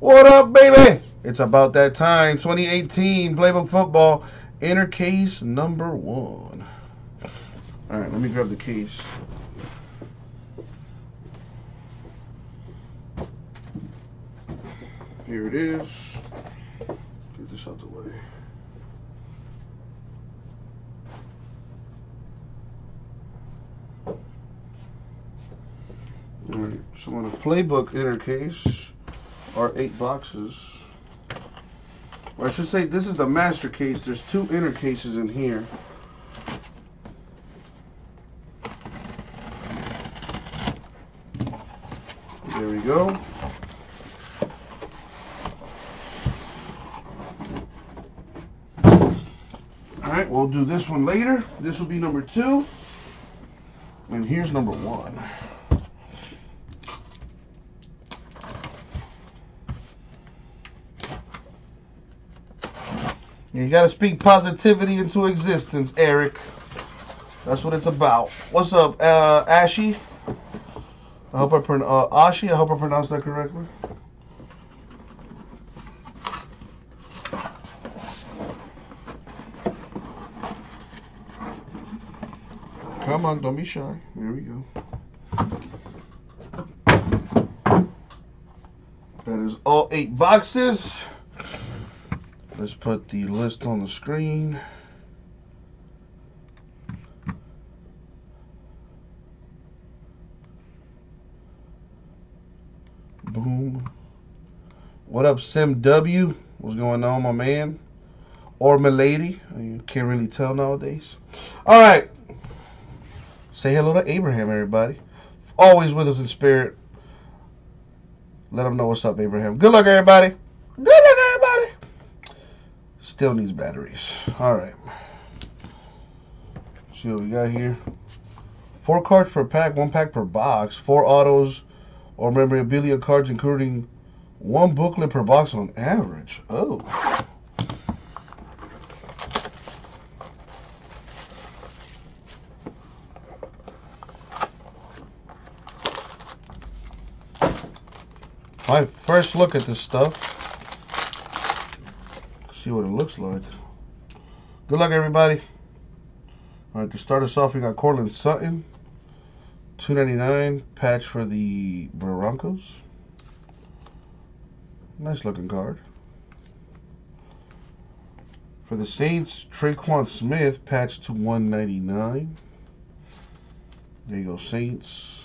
What up, baby? It's about that time. 2018 Playbook Football inner case number one. All right, let me grab the case. Here it is. Get this out the way. All right, so on a playbook inner case are eight boxes. Or I should say, this is the master case. There's two inner cases in here. There we go. All right, we'll do this one later. This will be number two. And here's number one. You gotta speak positivity into existence, Eric. That's what it's about. What's up, uh, Ashy? I hope I pron- uh, Ashi. I hope I pronounced that correctly. Come on, don't be shy. Here we go. That is all eight boxes. Let's put the list on the screen. Boom. What up, Sim W? What's going on, my man? Or milady? You can't really tell nowadays. All right. Say hello to Abraham, everybody. Always with us in spirit. Let them know what's up, Abraham. Good luck, everybody. Good luck. Still needs batteries. All right. See what we got here. Four cards per pack, one pack per box. Four autos or memorabilia cards, including one booklet per box on average. Oh. My first look at this stuff. See what it looks like. Good luck, everybody. All right, to start us off, we got Courtland Sutton. 299 patch for the Broncos. Nice looking card. For the Saints, Tre'Quan Smith patch to 199. There you go, Saints.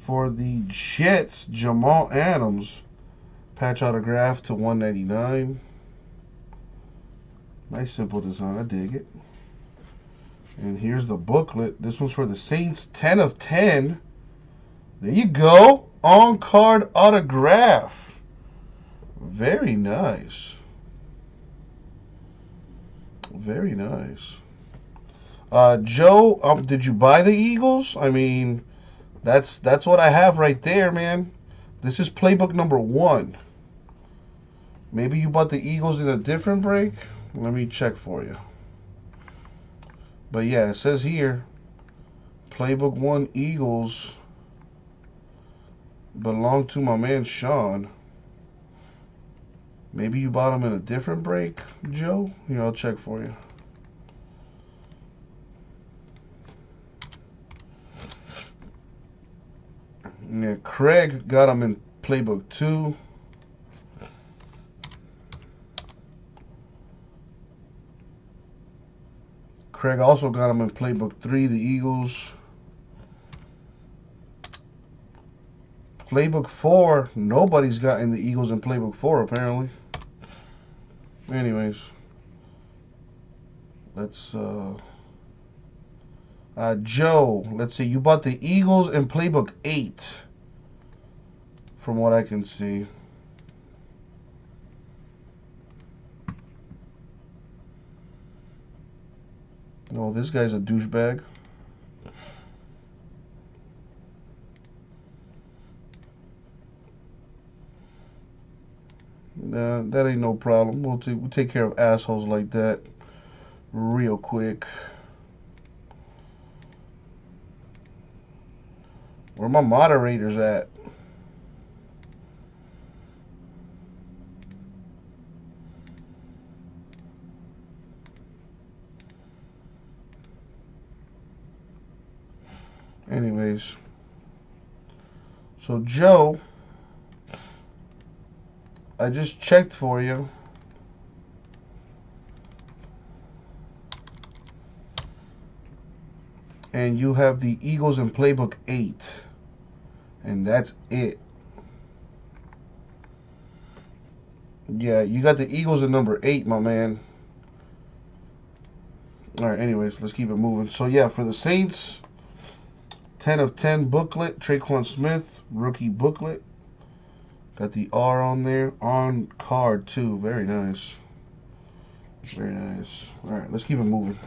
For the Jets, Jamal Adams patch autograph to 199. Nice simple design, I dig it. And here's the booklet. This one's for the Saints, 10 of 10. There you go. On card autograph. Very nice. Very nice. Uh, Joe, um, did you buy the Eagles? I mean, that's that's what I have right there, man. This is playbook number one. Maybe you bought the Eagles in a different break. Let me check for you. But yeah, it says here, Playbook 1 Eagles belong to my man Sean. Maybe you bought them in a different break, Joe? Here, I'll check for you. Yeah, Craig got them in Playbook 2. Craig also got him in Playbook 3, the Eagles. Playbook 4, nobody's got in the Eagles in Playbook 4, apparently. Anyways. Let's, uh... Uh, Joe, let's see. You bought the Eagles in Playbook 8. From what I can see. Oh, this guy's a douchebag. Nah, that ain't no problem. We'll, we'll take care of assholes like that real quick. Where my moderators at? Anyways. So Joe, I just checked for you. And you have the Eagles in playbook 8. And that's it. Yeah, you got the Eagles at number 8, my man. All right, anyways, let's keep it moving. So, yeah, for the Saints, 10 of 10 booklet, Tre'Quan Smith, rookie booklet. Got the R on there, on card too. Very nice. Very nice. All right, let's keep it moving.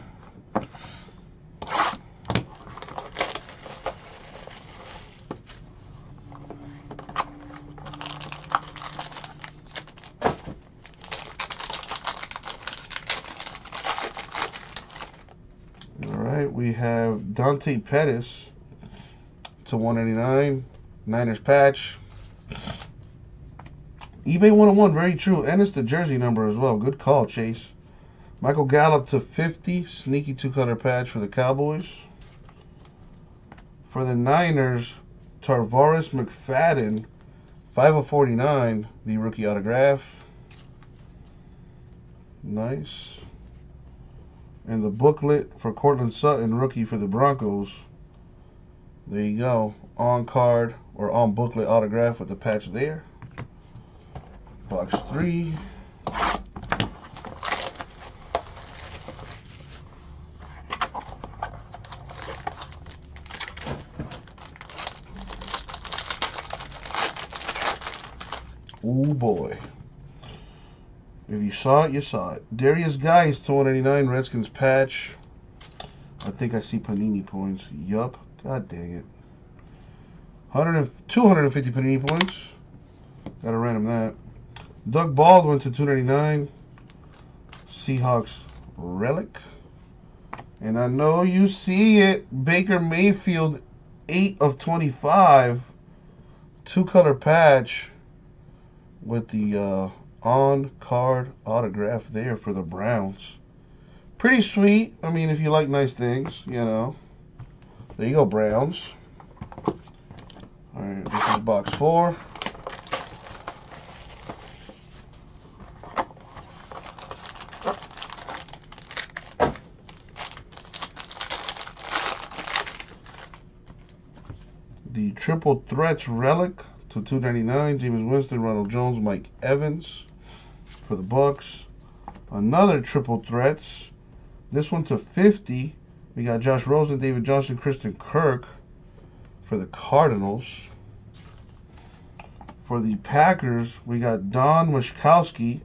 All right, we have Dante Pettis to 199. Niners patch. eBay 101, very true. And it's the jersey number as well. Good call, Chase. Michael Gallup to 50. Sneaky two-color patch for the Cowboys. For the Niners, Tarvarus McFadden, 5 of 49, the rookie autograph. Nice. And the booklet for Courtland Sutton, rookie for the Broncos. There you go. On card or on booklet autograph with the patch there. Box three. Oh boy. If you saw it, you saw it. Derrius Guice, 289 Redskins patch. I think I see Panini points. Yup. God dang it. 100 250 Panini points. Gotta random that. Doug Baldwin to 299. Seahawks relic. And I know you see it. Baker Mayfield, 8 of 25. Two color patch with the uh, on card autograph there for the Browns. Pretty sweet. I mean, if you like nice things, you know. There you go, Browns. All right, this is box four. The Triple Threats Relic to 299. Jameis Winston, Ronald Jones, Mike Evans for the Bucks. Another Triple Threats. This one to 50. We got Josh Rosen, David Johnson, Christian Kirk for the Cardinals. For the Packers, we got Don Majkowski,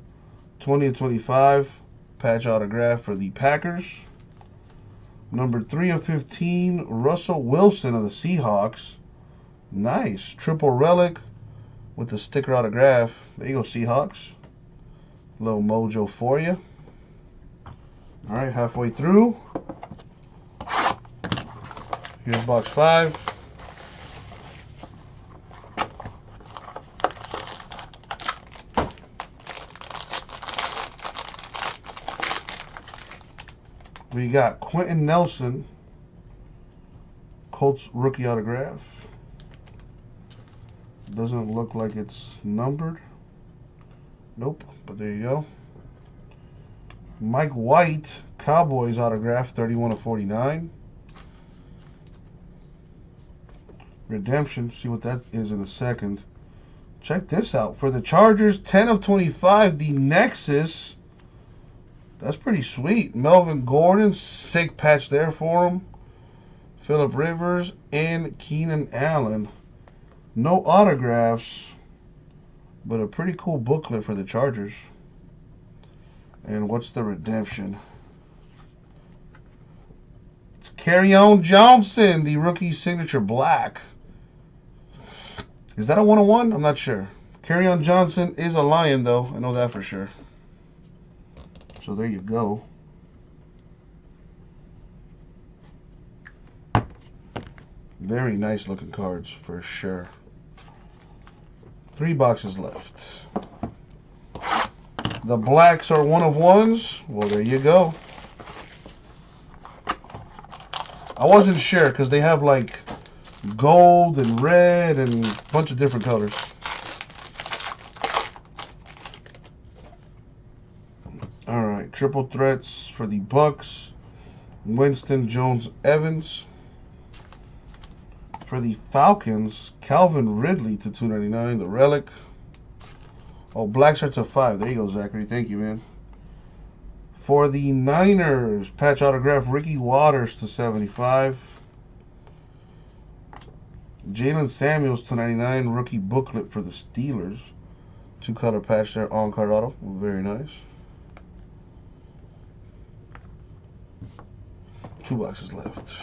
20 of 25, patch autograph for the Packers. Number 3 of 15, Russell Wilson of the Seahawks. Nice. Triple relic with the sticker autograph. There you go, Seahawks. Little mojo for you. All right, halfway through. Here's box five. We got Quenton Nelson, Colts rookie autograph. Doesn't look like it's numbered. Nope, but there you go. Mike White, Cowboys autograph, 31 of 49. Redemption, see what that is in a second. Check this out. For the Chargers, 10 of 25, the Nexus. That's pretty sweet. Melvin Gordon, sick patch there for him. Philip Rivers and Keenan Allen. No autographs, but a pretty cool booklet for the Chargers. And what's the redemption? It's Kerryon Johnson, the rookie signature black. Is that a 101? I'm not sure. Kerryon Johnson is a Lion, though. I know that for sure. So there you go. Very nice looking cards for sure. Three boxes left. The blacks are one of ones. Well, there you go. I wasn't sure because they have like gold and red and a bunch of different colors. All right, triple threats for the Bucks. Winston Jones Evans. For the Falcons, Calvin Ridley to 299, the relic. Oh, blacks are to five. There you go, Zachary. Thank you, man. For the Niners, patch autograph Ricky Watters to 75. Jaylen Samuels to 99, rookie booklet for the Steelers. Two color patch there on card auto. Very nice. Two boxes left.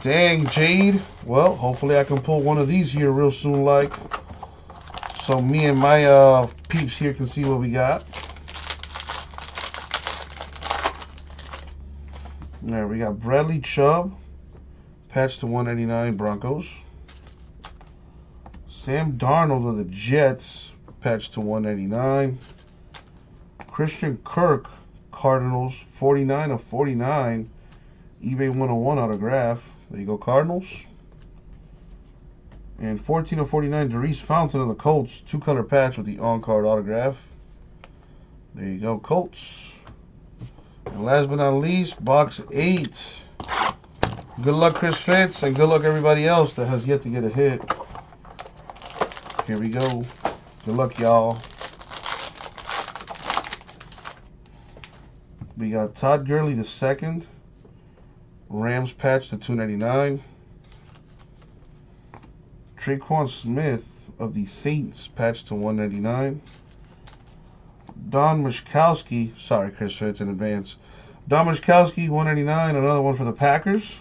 Dang, Jade. Well, hopefully I can pull one of these here real soon, like. So me and my uh, peeps here can see what we got. There, we got Bradley Chubb. Patch to 199 Broncos. Sam Darnold of the Jets. Patch to 199. Christian Kirk Cardinals, 49 of 49. eBay 101 autograph. There you go, Cardinals. And 14 of 49, Daurice Fountain of the Colts. Two color patch with the on card autograph. There you go, Colts. And last but not least, box eight. Good luck, Chris Fitz, and good luck everybody else that has yet to get a hit. Here we go. Good luck, y'all. We got Todd Gurley the second. Rams patch to 299. Tre'Quan Smith of the Saints patch to 199. Don Majkowski, sorry Chris Fitz in advance. Don Majkowski 199, another one for the Packers.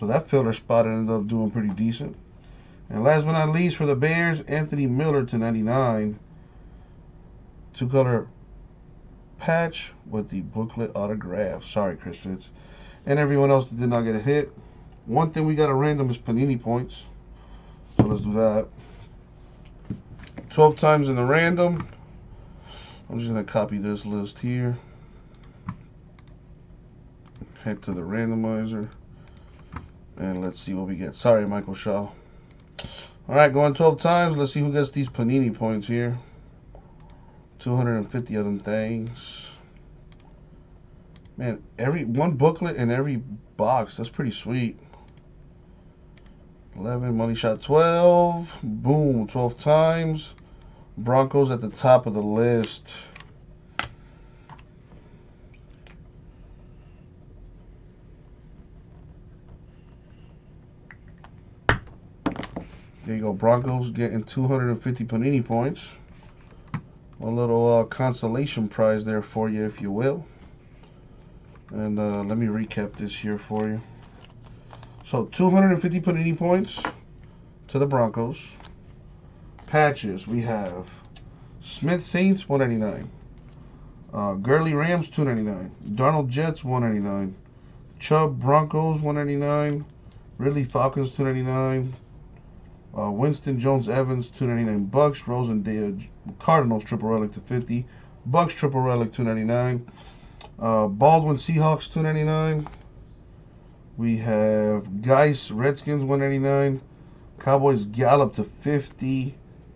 So that filler spot ended up doing pretty decent. And last but not least for the Bears, Anthony Miller to 99. Two color patch with the booklet autograph. Sorry, Chris Fitz. And everyone else that did not get a hit. One thing we got a random is Panini points. So let's do that. 12 times in the random. I'm just going to copy this list here. Head to the randomizer. And let's see what we get. Sorry, Michael Shaw. Alright, going 12 times. Let's see who gets these Panini points here. 250 of them things. Man, every one booklet in every box. That's pretty sweet. 11, money shot 12. Boom, 12 times. Broncos at the top of the list. There you go, Broncos getting 250 Panini points a little uh, consolation prize there for you, if you will. And uh, let me recap this here for you. So 250 Panini points to the Broncos. Patches, we have Smith Saints 199. Uh, Gurley Rams 299. Darnold Jets 199. Chubb Broncos 199. Ridley Falcons 299. Uh, Winston Jones Evans 299 bucks. Rosendale Cardinals triple relic to 50. Bucks triple relic 299. Uh, Baldwin Seahawks 299. We have Guice Redskins 199. Cowboys Gallup to 50.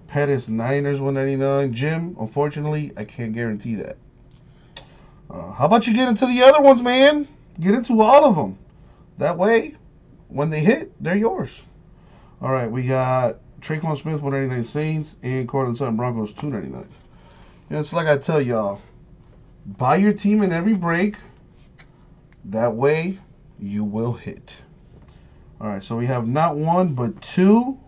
Pettis Niners 199. Jim, unfortunately, I can't guarantee that. Uh, how about you get into the other ones, man? Get into all of them. That way, when they hit, they're yours. All right, we got Tre'Quan Smith, 199 Saints, and Courtland Sutton Broncos, 299. And it's like I tell y'all, buy your team in every break. That way, you will hit. All right, so we have not one, but two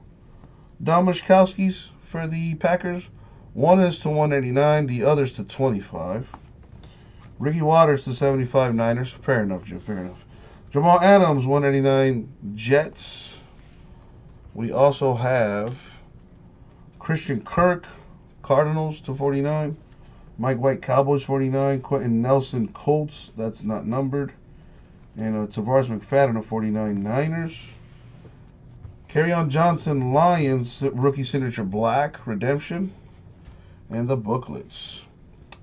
Don for the Packers. One is to 189, the other's to 25. Ricky Watters to 75 Niners. Fair enough, Jim, fair enough. Jamal Adams, 189 Jets. We also have Christian Kirk, Cardinals to 49. Mike White, Cowboys 49. Quenton Nelson, Colts. That's not numbered. And uh, Tarvarus McFadden of 49 Niners. Kerryon Johnson Lions rookie signature black redemption. And the booklets.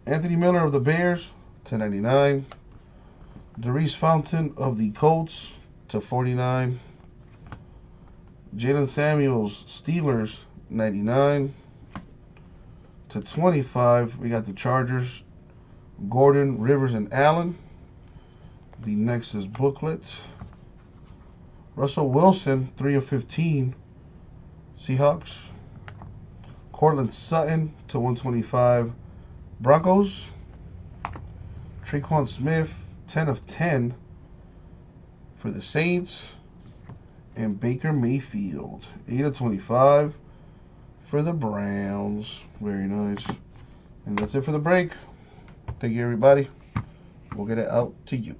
Anthony Miller of the Bears, 1099. Daurice Fountain of the Colts to 49. Jaylen Samuels Steelers, 99 to 25. We got the Chargers, Gordon, Rivers, and Allen. The next is booklet. Russell Wilson, 3 of 15. Seahawks. Courtland Sutton to 125. Broncos. Tre'Quan Smith, 10 of 10 for the Saints. And Baker Mayfield, 8 of 25 for the Browns. Very nice. And that's it for the break. Thank you, everybody. We'll get it out to you.